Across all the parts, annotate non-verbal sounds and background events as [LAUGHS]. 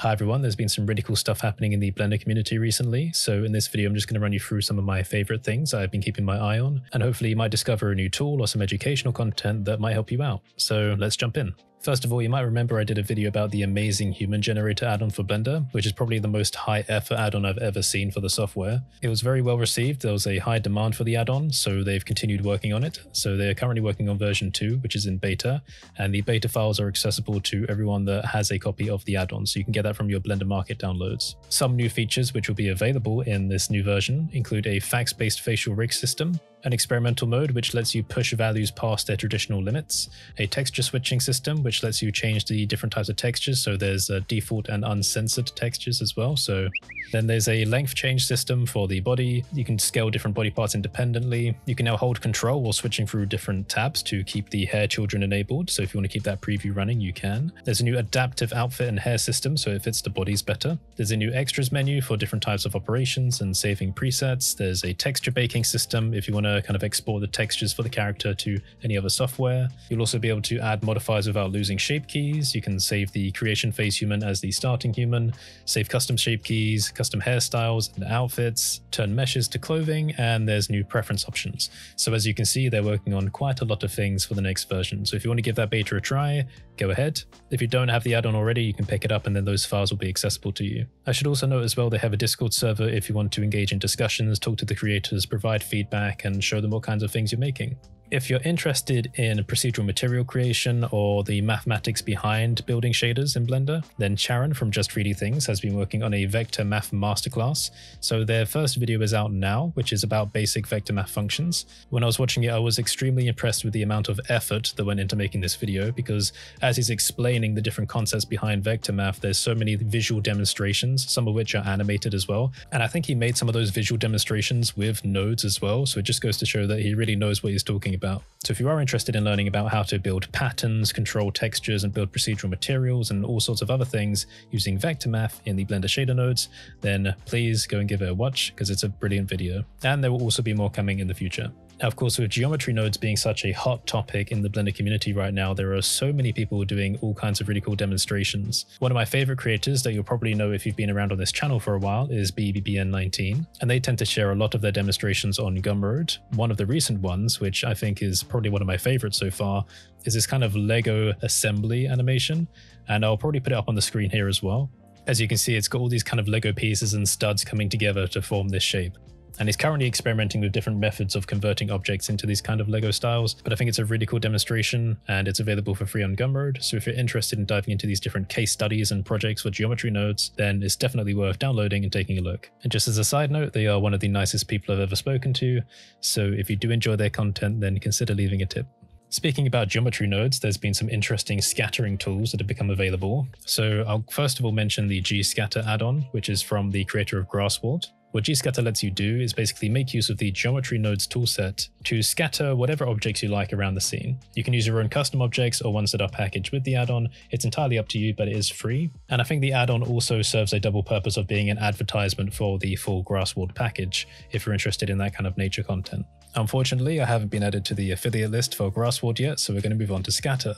Hi everyone, there's been some really cool stuff happening in the Blender community recently, so in this video I'm just going to run you through some of my favorite things I've been keeping my eye on, and hopefully you might discover a new tool or some educational content that might help you out. So let's jump in. First of all, you might remember I did a video about the amazing Human Generator add-on for Blender, which is probably the most high-effort add-on I've ever seen for the software. It was very well received, there was a high demand for the add-on, so they've continued working on it. So they're currently working on version 2, which is in beta, and the beta files are accessible to everyone that has a copy of the add-on, so you can get that from your Blender Market downloads. Some new features which will be available in this new version include a FACS-based facial rig system, an experimental mode which lets you push values past their traditional limits, a texture switching system which lets you change the different types of textures, so there's uh, default and uncensored textures as well. So then there's a length change system for the body. You can scale different body parts independently. You can now hold control while switching through different tabs to keep the hair children enabled. So if you want to keep that preview running, you can. There's a new adaptive outfit and hair system, so it fits the bodies better. There's a new extras menu for different types of operations and saving presets. There's a texture baking system if you want to kind of export the textures for the character to any other software. You'll also be able to add modifiers without losing shape keys. You can save the creation phase human as the starting human, save custom shape keys, custom hairstyles and outfits, turn meshes to clothing, and there's new preference options. So as you can see, they're working on quite a lot of things for the next version. So if you want to give that beta a try, go ahead. If you don't have the add-on already, you can pick it up and then those files will be accessible to you. I should also note as well, they have a Discord server if you want to engage in discussions, talk to the creators, provide feedback, and show them what kinds of things you're making. If you're interested in procedural material creation or the mathematics behind building shaders in Blender, then Charon from Just 3D Things has been working on a vector math masterclass. So their first video is out now, which is about basic vector math functions. When I was watching it, I was extremely impressed with the amount of effort that went into making this video because as he's explaining the different concepts behind vector math, there's so many visual demonstrations, some of which are animated as well. And I think he made some of those visual demonstrations with nodes as well. So it just goes to show that he really knows what he's talking about. So if you are interested in learning about how to build patterns, control textures, and build procedural materials and all sorts of other things using vector math in the Blender shader nodes, then please go and give it a watch because it's a brilliant video. And there will also be more coming in the future. Now, of course, with geometry nodes being such a hot topic in the Blender community right now, there are so many people doing all kinds of really cool demonstrations. One of my favorite creators that you'll probably know if you've been around on this channel for a while is BBBN19, and they tend to share a lot of their demonstrations on Gumroad. One of the recent ones, which I think is probably one of my favorites so far, is this kind of Lego assembly animation, and I'll probably put it up on the screen here as well. As you can see, it's got all these kind of Lego pieces and studs coming together to form this shape and is currently experimenting with different methods of converting objects into these kind of Lego styles. But I think it's a really cool demonstration and it's available for free on Gumroad. So if you're interested in diving into these different case studies and projects for geometry nodes, then it's definitely worth downloading and taking a look. And just as a side note, they are one of the nicest people I've ever spoken to. So if you do enjoy their content, then consider leaving a tip. Speaking about geometry nodes, there's been some interesting scattering tools that have become available. So I'll first of all mention the G-Scatter add-on, which is from the creator of Graswald. What GScatter lets you do is basically make use of the Geometry Nodes toolset to scatter whatever objects you like around the scene. You can use your own custom objects or ones that are packaged with the add-on. It's entirely up to you, but it is free. And I think the add-on also serves a double purpose of being an advertisement for the full Graswald package, if you're interested in that kind of nature content. Unfortunately, I haven't been added to the affiliate list for Graswald yet, so we're going to move on to Scatter.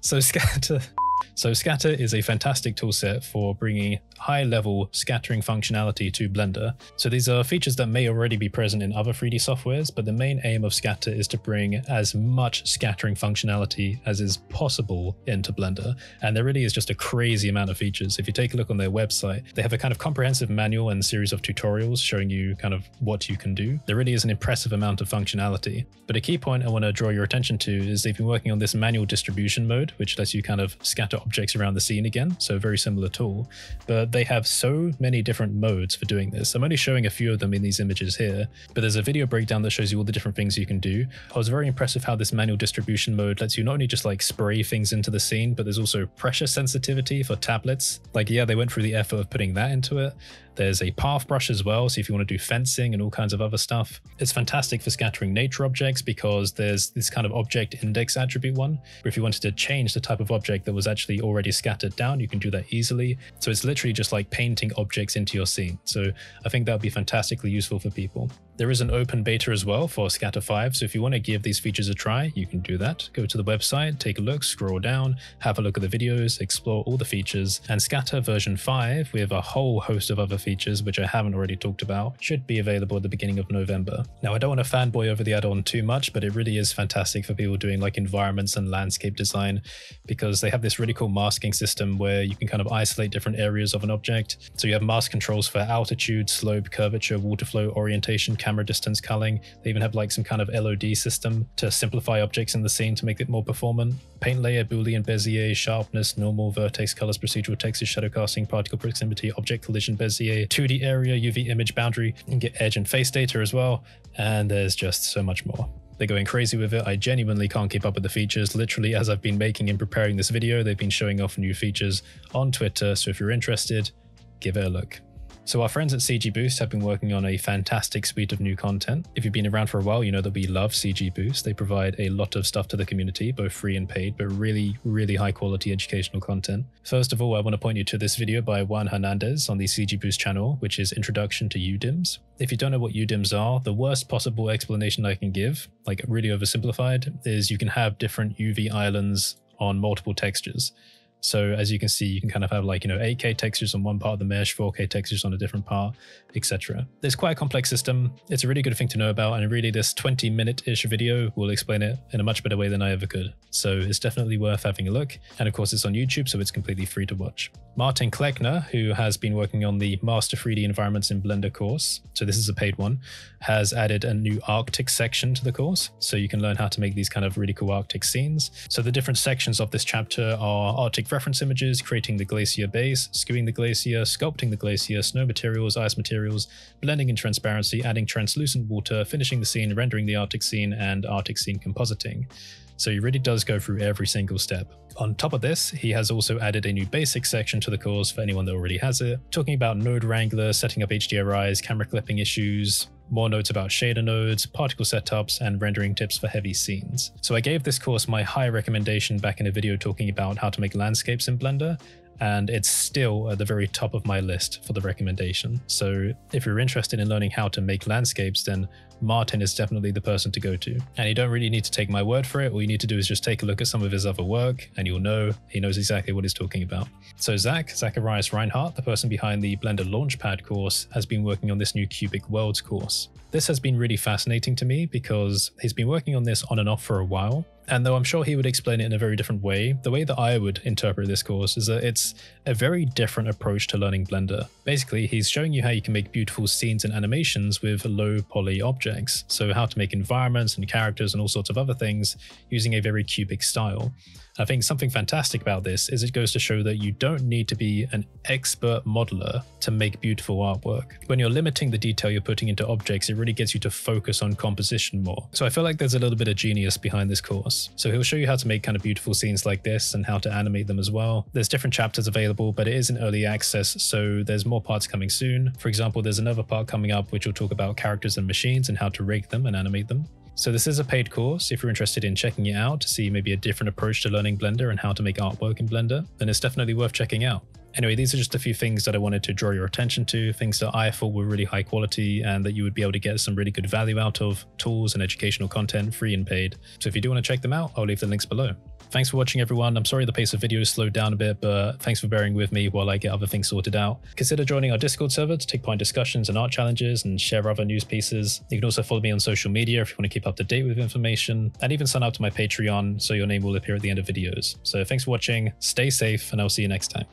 So [LAUGHS] Scatter so Scatter is a fantastic toolset for bringing high-level scattering functionality to Blender. So these are features that may already be present in other 3D softwares, but the main aim of Scatter is to bring as much scattering functionality as is possible into Blender. And there really is just a crazy amount of features. If you take a look on their website, they have a kind of comprehensive manual and series of tutorials showing you kind of what you can do. There really is an impressive amount of functionality. But a key point I want to draw your attention to is they've been working on this manual distribution mode, which lets you kind of scatter objects around the scene again, so very similar tool. But they have so many different modes for doing this. I'm only showing a few of them in these images here, but there's a video breakdown that shows you all the different things you can do. I was very impressed with how this manual distribution mode lets you not only just like spray things into the scene, but there's also pressure sensitivity for tablets. Like, yeah, they went through the effort of putting that into it. There's a path brush as well, so if you want to do fencing and all kinds of other stuff. It's fantastic for scattering nature objects because there's this kind of object index attribute one, where if you wanted to change the type of object that was actually already scattered down, you can do that easily. So it's literally just like painting objects into your scene. So I think that would be fantastically useful for people. There is an open beta as well for Scatter 5, so if you want to give these features a try, you can do that. Go to the website, take a look, scroll down, have a look at the videos, explore all the features, and Scatter version 5, with a whole host of other features which I haven't already talked about, should be available at the beginning of November. Now, I don't want to fanboy over the add-on too much, but it really is fantastic for people doing like environments and landscape design because they have this really cool masking system where you can kind of isolate different areas of an object. So you have mask controls for altitude, slope, curvature, water flow, orientation, camera distance, culling. They even have like some kind of LOD system to simplify objects in the scene to make it more performant. Paint layer, Boolean, Bezier, sharpness, normal, vertex, colors, procedural, texture, shadow casting, particle proximity, object collision, Bezier, 2D area, UV image boundary. Can get edge and face data as well. And there's just so much more. They're going crazy with it. I genuinely can't keep up with the features. Literally, as I've been making and preparing this video, they've been showing off new features on Twitter. So if you're interested, give it a look. So our friends at CG Boost have been working on a fantastic suite of new content. If you've been around for a while, you know that we love CG Boost. They provide a lot of stuff to the community, both free and paid, but really, really high quality educational content. First of all, I want to point you to this video by Juan Hernandez on the CG Boost channel, which is Introduction to UDIMs. If you don't know what UDIMs are, the worst possible explanation I can give, like really oversimplified, is you can have different UV islands on multiple textures. So as you can see, you can kind of have like, you know, 8K textures on one part of the mesh, 4K textures on a different part, etc. It's quite a complex system. It's a really good thing to know about. And really this 20 minute-ish video will explain it in a much better way than I ever could. So it's definitely worth having a look. And of course, it's on YouTube, so it's completely free to watch. Martin Klekner, who has been working on the Master 3D Environments in Blender course, so this is a paid one, has added a new Arctic section to the course. So you can learn how to make these kind of really cool Arctic scenes. So the different sections of this chapter are Arctic reference images, creating the glacier base, skewing the glacier, sculpting the glacier, snow materials, ice materials, blending in transparency, adding translucent water, finishing the scene, rendering the Arctic scene, and Arctic scene compositing. So he really does go through every single step. On top of this, he has also added a new basic section to the course for anyone that already has it, talking about Node Wrangler, setting up HDRIs, camera clipping issues, more notes about shader nodes, particle setups, and rendering tips for heavy scenes. So I gave this course my high recommendation back in a video talking about how to make landscapes in Blender, and it's still at the very top of my list for the recommendation. So if you're interested in learning how to make landscapes, then Martin is definitely the person to go to. And you don't really need to take my word for it. All you need to do is just take a look at some of his other work and you'll know he knows exactly what he's talking about. So Zach, Zacharias Reinhardt, the person behind the Blender Launchpad course, has been working on this new Cubic Worlds course. This has been really fascinating to me because he's been working on this on and off for a while, and though I'm sure he would explain it in a very different way, the way that I would interpret this course is that it's a very different approach to learning Blender. Basically, he's showing you how you can make beautiful scenes and animations with low poly objects, so how to make environments and characters and all sorts of other things using a very cubic style. I think something fantastic about this is it goes to show that you don't need to be an expert modeler to make beautiful artwork. When you're limiting the detail you're putting into objects, it really gets you to focus on composition more. So I feel like there's a little bit of genius behind this course. So he'll show you how to make kind of beautiful scenes like this and how to animate them as well. There's different chapters available, but it is in early access, so there's more parts coming soon. For example, there's another part coming up which will talk about characters and machines and how to rig them and animate them. So this is a paid course. If you're interested in checking it out to see maybe a different approach to learning Blender and how to make artwork in Blender, then it's definitely worth checking out. Anyway, these are just a few things that I wanted to draw your attention to, things that I thought were really high quality and that you would be able to get some really good value out of, tools and educational content, free and paid. So if you do want to check them out, I'll leave the links below. Thanks for watching everyone. I'm sorry the pace of videos slowed down a bit, but thanks for bearing with me while I get other things sorted out. Consider joining our Discord server to take part in discussions and art challenges and share other news pieces. You can also follow me on social media if you want to keep up to date with information and even sign up to my Patreon so your name will appear at the end of videos. So thanks for watching, stay safe, and I'll see you next time.